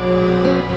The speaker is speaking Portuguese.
Música